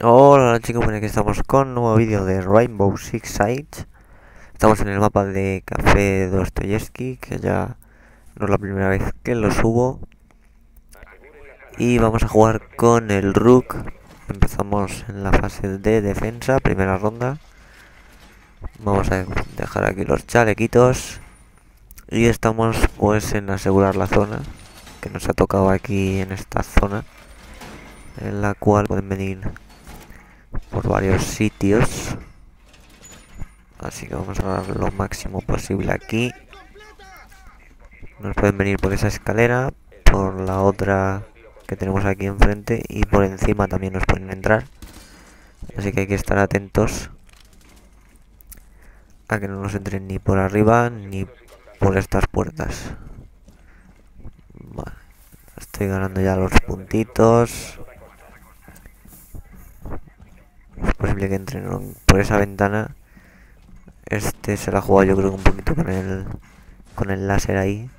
Hola chicos, bueno aquí estamos con un nuevo vídeo de Rainbow Six Siege Estamos en el mapa de Café Dostoyevsky, que ya no es la primera vez que lo subo. Y vamos a jugar con el Rook. Empezamos en la fase de defensa, primera ronda. Vamos a dejar aquí los chalequitos. Y estamos pues en asegurar la zona Que nos ha tocado aquí en esta zona En la cual pueden venir por varios sitios. Así que vamos a dar lo máximo posible aquí. Nos pueden venir por esa escalera por la otra que tenemos aquí enfrente y por encima también nos pueden entrar. Así que hay que estar atentos a que no nos entren ni por arriba ni por estas puertas. Estoy ganando ya los puntitos es posible que entren por esa ventana. Este se la ha jugado yo creo que un poquito con el con el láser ahí.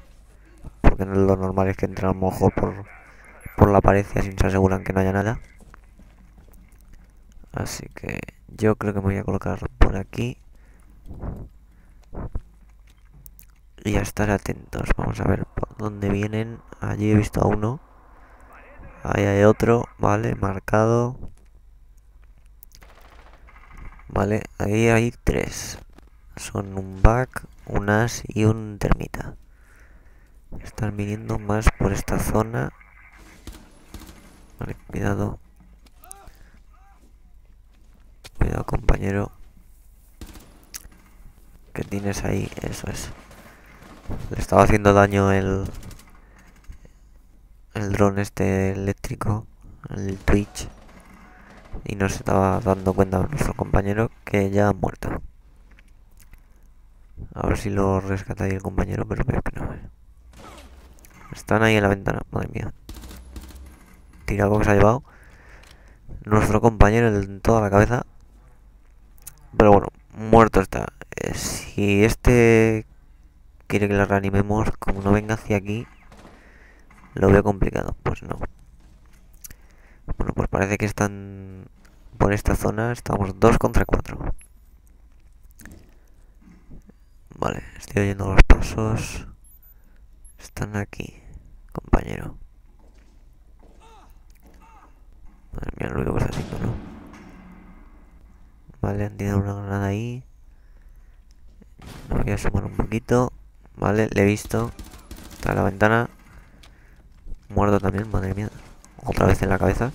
Porque no es lo normal es que entren a mojo por, por la pared y así se aseguran que no haya nada. Así que yo creo que me voy a colocar por aquí. Y a estar atentos. Vamos a ver por dónde vienen. Allí he visto a uno. Ahí hay otro. Vale, marcado. Vale, ahí hay tres. Son un back, un as y un termita. Están viniendo más por esta zona. Vale, cuidado. Cuidado compañero. ¿Qué tienes ahí? Eso es. Le estaba haciendo daño el... El dron este eléctrico. El Twitch y no se estaba dando cuenta nuestro compañero que ya ha muerto. A ver si lo rescata ahí el compañero, pero creo que no. Están ahí en la ventana, madre mía. Tirago que se ha llevado. Nuestro compañero en toda la cabeza. Pero bueno, muerto está. Eh, si este quiere que le reanimemos, como no venga hacia aquí, lo veo complicado. Pues no. Bueno, pues parece que están por esta zona. Estamos 2 contra 4. Vale, estoy oyendo los pasos. Están aquí, compañero. Madre mía, lo único que está haciendo, ¿no? Vale, han tirado una granada ahí. Me voy a sumar un poquito. Vale, le he visto. Está en la ventana. Muerto también, madre mía. Otra vez en la cabeza.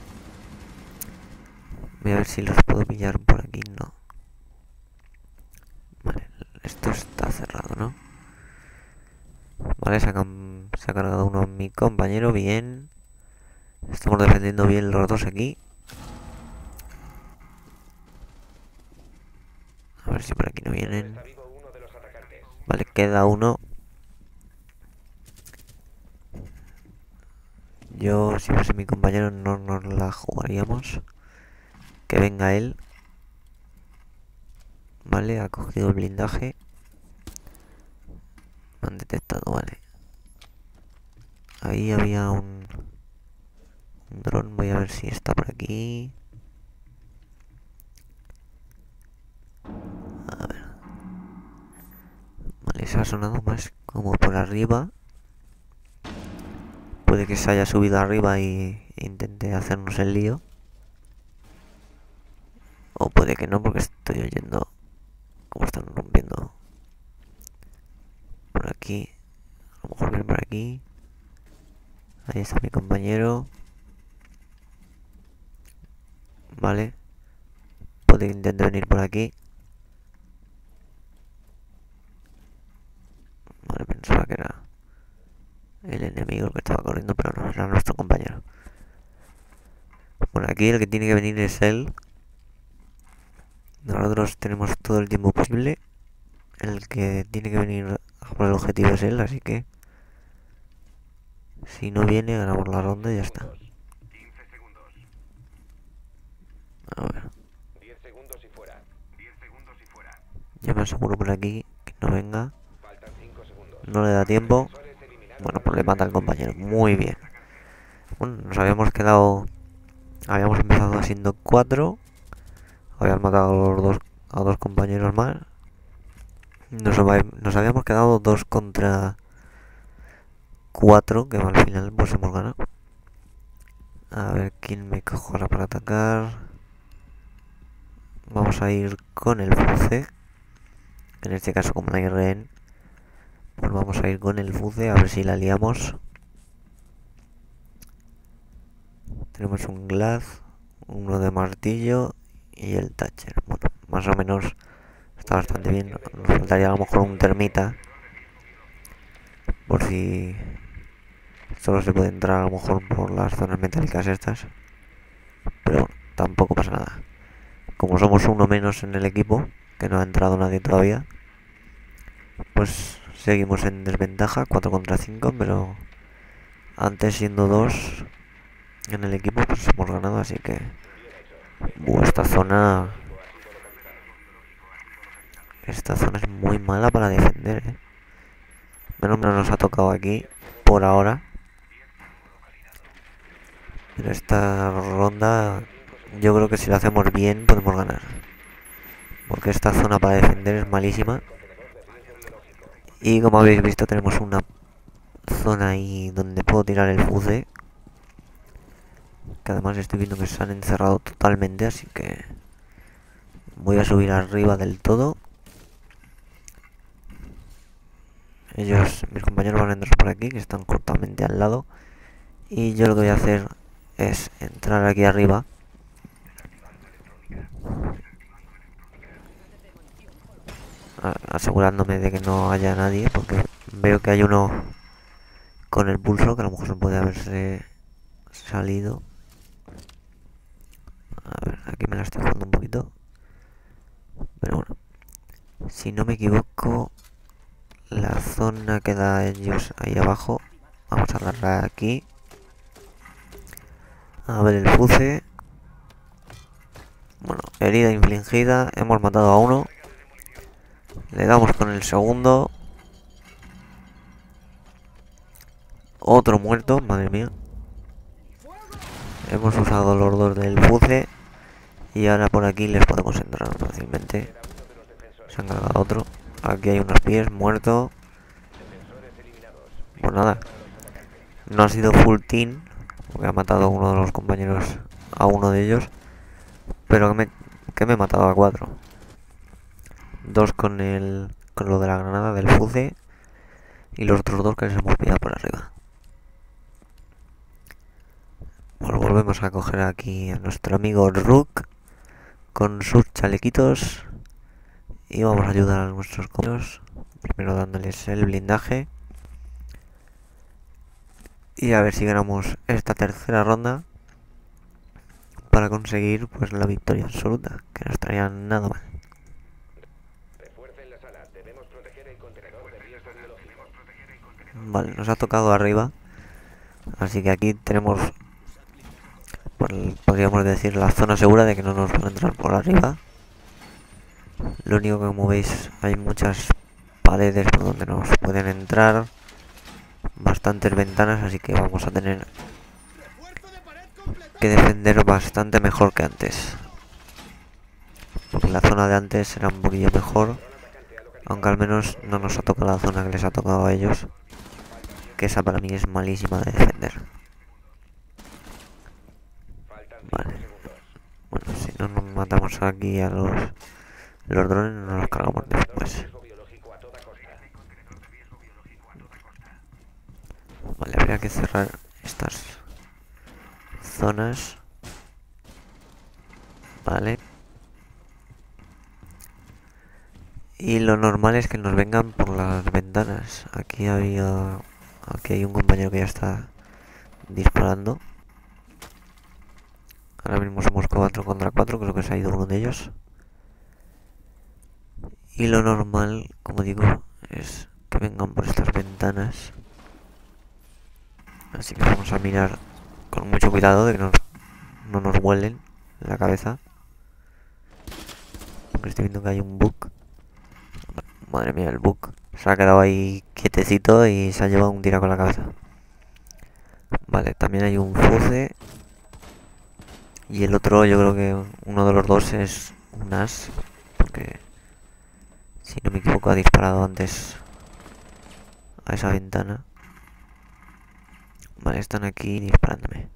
Voy a ver si los puedo pillar por aquí. No. Vale, esto está cerrado, ¿no? Vale, se ha, se ha cargado uno mi compañero. Bien. Estamos defendiendo bien los dos aquí. A ver si por aquí no vienen. Vale, queda uno. Yo, si fuese mi compañero, no nos la jugaríamos. Que venga él. Vale, ha cogido el blindaje. Me han detectado, vale. Ahí había un, un dron. Voy a ver si está por aquí. A ver. Vale, se ha sonado más como por arriba. Puede que se haya subido arriba y intente hacernos el lío. O puede que no, porque estoy oyendo cómo están rompiendo. Por aquí. A lo mejor viene por aquí. Ahí está mi compañero. Vale. Puede que intente venir por aquí. Vale, pensaba que era el enemigo que estaba corriendo, pero no, era nuestro compañero. Bueno, aquí el que tiene que venir es él. Nosotros tenemos todo el tiempo posible. El que tiene que venir a por el objetivo es él, así que... Si no viene, ganamos la ronda y ya está. A ver. Ya me aseguro por aquí que no venga. No le da tiempo. Bueno, pues le mata al compañero. Muy bien. Bueno, nos habíamos quedado Habíamos empezado siendo cuatro. Habíamos matado a los dos, a dos compañeros más. Nos, nos habíamos quedado dos contra cuatro, que al final pues hemos ganado. A ver quién me cojo ahora para atacar. Vamos a ir con el Fuce. En este caso, como no hay rehén, pues vamos a ir con el Fuce a ver si la liamos. Tenemos un Glass, uno de martillo y el Thatcher. Bueno, más o menos está bastante bien. Nos faltaría a lo mejor un termita. Por si solo se puede entrar a lo mejor por las zonas metálicas estas. Pero tampoco pasa nada. Como somos uno menos en el equipo, que no ha entrado nadie todavía, pues seguimos en desventaja, 4 contra 5, pero antes siendo 2 en el equipo pues hemos ganado, así que esta zona esta zona es muy mala para defender, ¿eh? Menos mal nos ha tocado aquí por ahora. Pero esta ronda yo creo que si lo hacemos bien podemos ganar. Porque esta zona para defender es malísima. Y como habéis visto tenemos una zona ahí donde puedo tirar el fuse que además estoy viendo que se han encerrado totalmente, así que voy a subir arriba del todo. Ellos, mis compañeros van a entrar por aquí, que están cortamente al lado. Y yo lo que voy a hacer es entrar aquí arriba. Asegurándome de que no haya nadie, porque veo que hay uno con el pulso, que a lo mejor no puede haberse salido. Me la estoy jugando un poquito. Pero bueno. Si no me equivoco, la zona que da ellos ahí abajo. Vamos a agarrar aquí. A ver el fuce. Bueno, herida infligida. Hemos matado a uno. Le damos con el segundo. Otro muerto, madre mía. Hemos usado los dos del fuce. Y ahora por aquí les podemos entrar fácilmente. Se han cargado otro. Aquí hay unos pies, muerto. Pues nada. No ha sido full team. Porque ha matado a uno de los compañeros. A uno de ellos. Pero que me, que me he matado a cuatro. Dos con el. Con lo de la granada del fuce. Y los otros dos que les hemos pillado por arriba. Pues volvemos a coger aquí a nuestro amigo Rook con sus chalequitos y vamos a ayudar a nuestros compañeros. Primero dándoles el blindaje. Y a ver si ganamos esta tercera ronda para conseguir pues la victoria absoluta que no estaría nada mal. Vale nos ha tocado arriba así que aquí tenemos podríamos decir la zona segura de que no nos van a entrar por arriba. Lo único que como veis hay muchas paredes por donde nos pueden entrar. Bastantes ventanas así que vamos a tener que defender bastante mejor que antes. Porque la zona de antes era un poquillo mejor aunque al menos no nos ha tocado la zona que les ha tocado a ellos que esa para mí es malísima de defender Vale. Bueno, si no nos matamos aquí a los, los drones, no los cargamos después. Vale, habría que cerrar estas zonas. Vale. Y lo normal es que nos vengan por las ventanas. Aquí había... Aquí hay un compañero que ya está disparando. Ahora mismo somos 4 contra 4, creo que se ha ido uno de ellos. Y lo normal, como digo, es que vengan por estas ventanas. Así que vamos a mirar con mucho cuidado de que no, no nos vuelen la cabeza. Porque estoy viendo que hay un bug. Madre mía, el bug. Se ha quedado ahí quietecito y se ha llevado un tira con la cabeza. Vale, también hay un fuce Y el otro, yo creo que uno de los dos es un as. Porque, si no me equivoco, ha disparado antes a esa ventana. Vale, están aquí disparándome.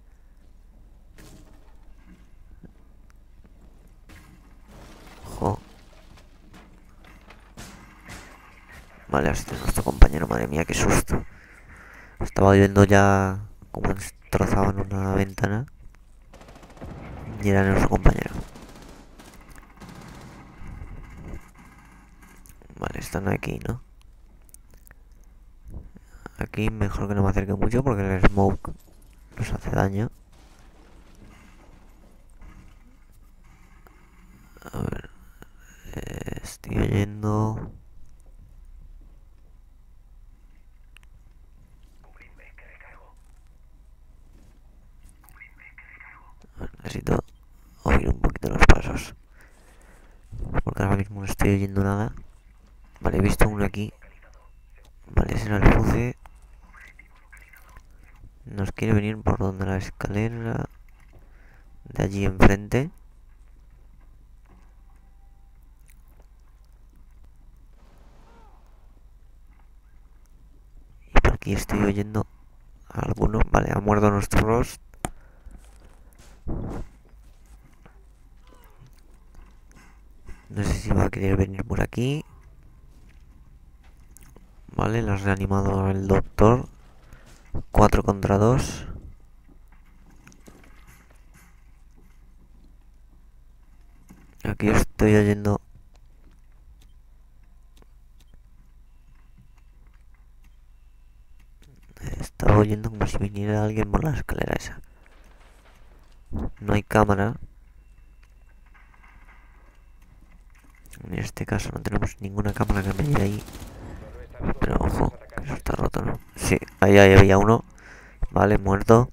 Ojo. Vale, este es nuestro compañero. Madre mía, qué susto. Estaba viendo ya cómo destrozaban una ventana. Y era nuestro compañero. Vale, están aquí, ¿no? Aquí mejor que no me acerque mucho porque el smoke nos hace daño. A ver. Estoy oyendo... necesito oír un poquito los pasos. Porque ahora mismo no estoy oyendo nada. Vale, he visto uno aquí. Vale, ese el fuce. Nos quiere venir por donde la escalera. De allí enfrente. Y por aquí estoy oyendo a alguno. Vale, ha muerto nuestro Rost. No sé si va a querer venir por aquí. Vale, lo has reanimado el doctor. 4 contra 2. Aquí estoy oyendo... Estaba oyendo como si viniera alguien por la escalera esa. No hay cámara. En este caso no tenemos ninguna cámara que me ahí. Pero ojo, eso está roto, ¿no? Sí, ahí, había uno. Vale, muerto.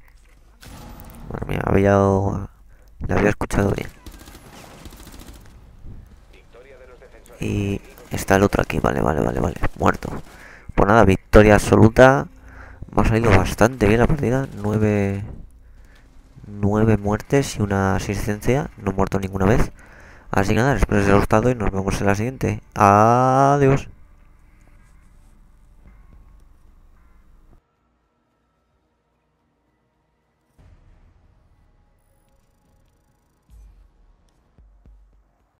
Madre mía, había... Le había escuchado bien. Y está el otro aquí, vale, vale, vale, vale. Muerto. Pues nada, victoria absoluta. Me ha salido bastante bien la partida. Nueve... Nueve muertes y una asistencia. No he muerto ninguna vez. Así que nada, espero que os haya gustado y nos vemos en la siguiente. Adiós.